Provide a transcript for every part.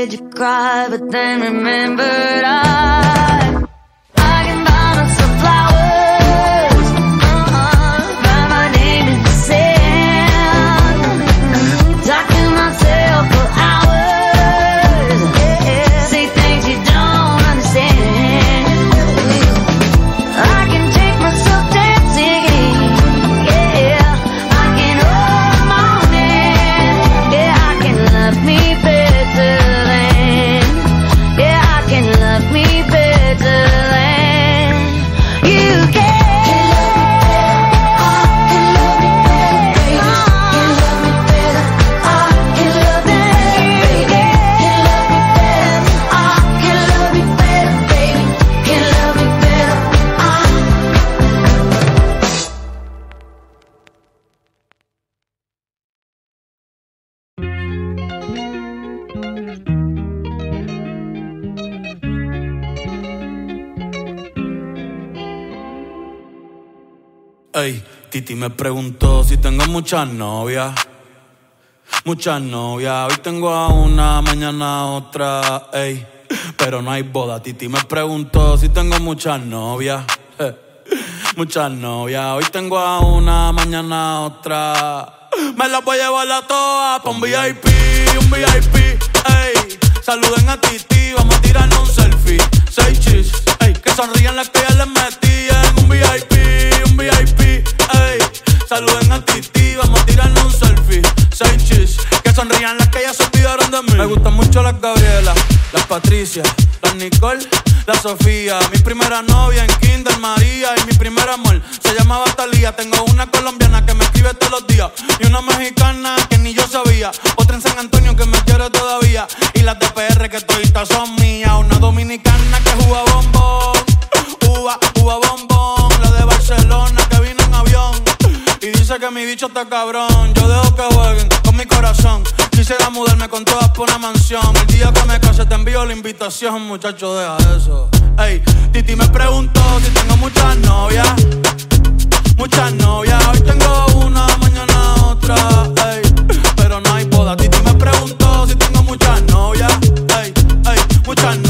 Started to cry, but then remembered. I Ey, Titi me preguntó si tengo muchas novias. Muchas novias. Hoy tengo a una, mañana a otra. Ey, pero no hay boda. Titi me preguntó si tengo muchas novias. Eh, Muchas novias. Hoy tengo a una, mañana a otra. Me las voy a llevar a todas pa' un VIP, un VIP. Ey, saluden a Titi, vamos a tirarnos un selfie. Seis chis, ey, que sonrían las que ya les metí en un VIP, un VIP. Saluden a Titi, vamos a tirarnos un selfie. Seis chis, que sonrían las que ya se olvidaron de mí. Me gustan mucho las Gabriela, las Patricia, las Nicole, la Sofía. Mi primera novia en Kinder María y mi primer amor se llamaba Talía. Tengo una colombiana que me escribe todos los días y una mexicana que ni yo sabía. Otra en San Antonio que me quiere todavía y las de PR que toditas son mías. Una dominicana que juega bombón, uva, uva bombón. La de Barcelona dice que mi bicho está cabrón. Yo dejo que jueguen con mi corazón. Quisiera mudarme con todas por una mansión. El día que me case te envío la invitación, muchacho, deja eso. Ey, Titi me preguntó si tengo muchas novias. Muchas novias, hoy tengo una, mañana otra. Ey, pero no hay boda. Titi me preguntó si tengo muchas novias. Ey, ey, muchas novias,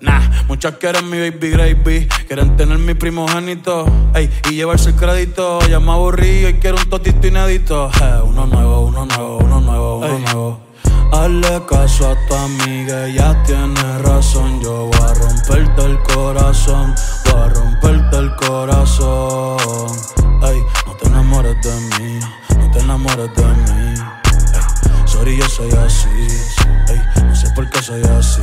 Nah, muchas quieren mi baby gravy, quieren tener mi primogénito, ey, y llevarse el crédito. Ya me aburrí y quiero un totito inédito. Eh, uno nuevo, uno nuevo, uno nuevo, uno nuevo. Hazle caso a tu amiga, ella tiene razón. Yo voy a romperte el corazón, voy a romperte el corazón. Ey, no te enamores de mí, no te enamores de mí. Ey, sorry, yo soy así, ey, no sé por qué soy así.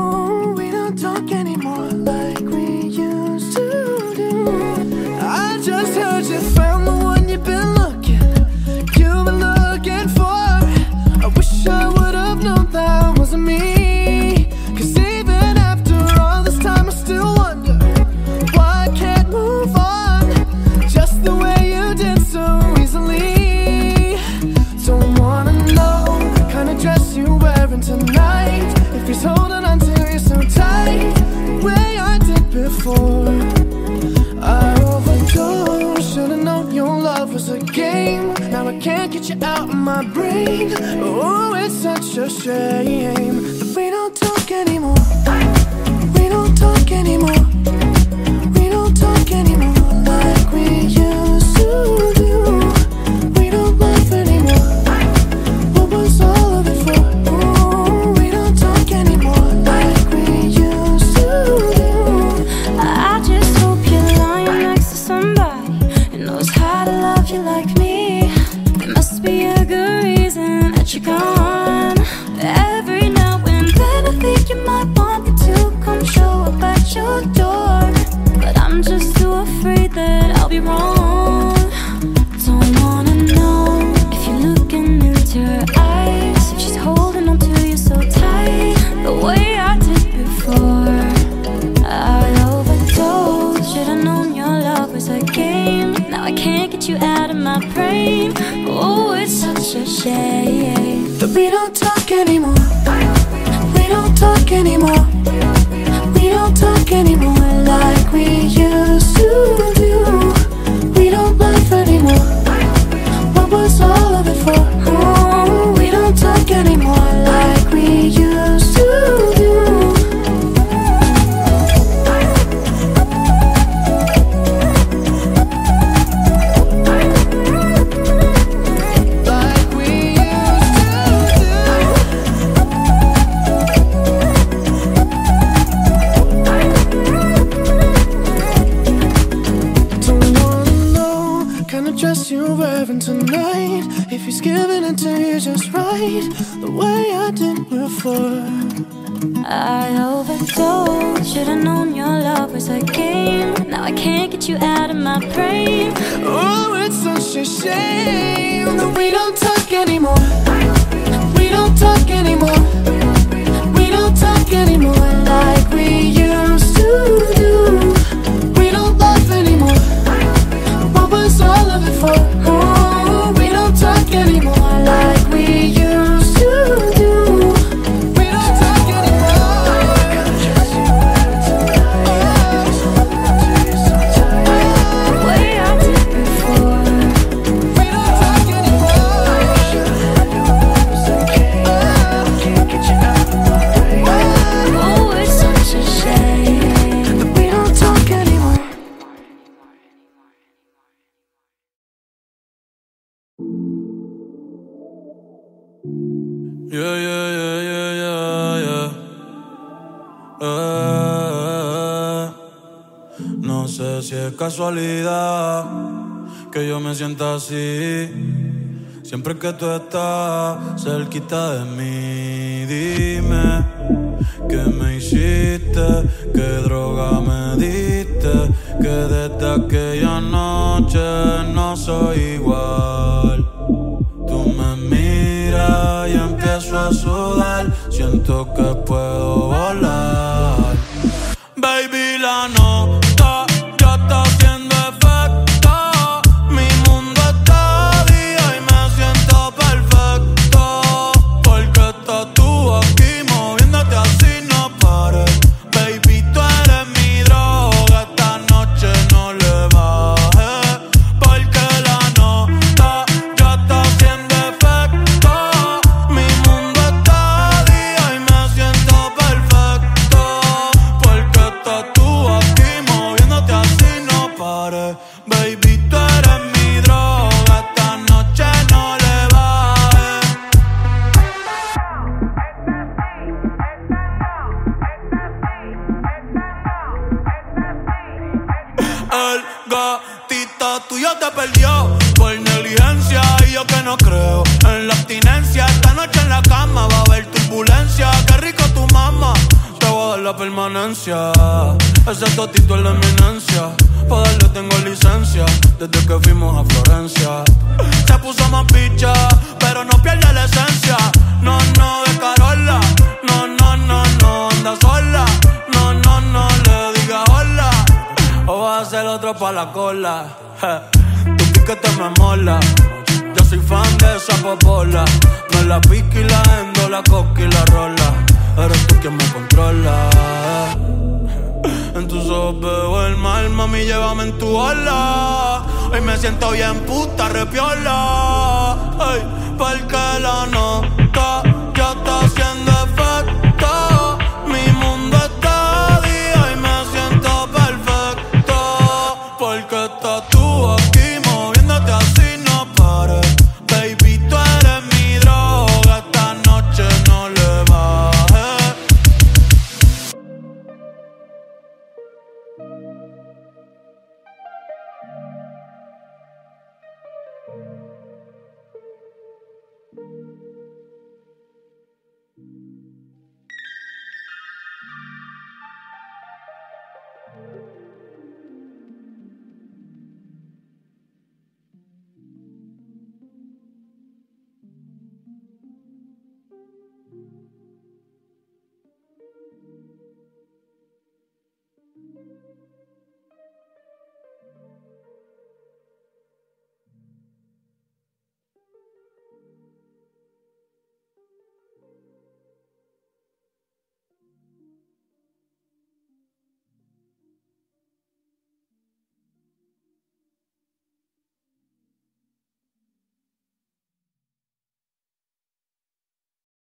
get you out of my brain. Oh, it's such a shame don't talk anymore. Tonight. If he's giving it to you just right, the way I did before. I overdosed. Should've known your love was a game. Now I can't get you out of my brain. Oh, it's such a shame that we don't talk anymore. We don't talk anymore. We don't talk anymore like we used to do. We don't love anymore. What was all of it for? Yeah, yeah, yeah, yeah, yeah, yeah. Eh, no sé si es casualidad que yo me sienta así. Siempre que tú estás cerquita de mí, dime qué me hiciste, qué droga me diste, que desde aquella noche no soy igual. Que puedo volar. El gatito tuyo te perdió por negligencia y yo que no creo en la abstinencia. Esta noche en la cama va a haber turbulencia. Qué rico tu mamá, te voy a dar la permanencia. Ese totito es la eminencia. Pa' darle tengo licencia desde que fuimos a Florencia. Se puso más picha, pero no pierde la esencia. La cola. Tu piquete me mola. Yo soy fan de esa popola. Me la pique y la endo, la coca y la rola. Eres tú quien me controla. En tus ojos veo el mal, mami, llévame en tu ola. Hoy me siento bien puta, repiola. Ay, porque la nota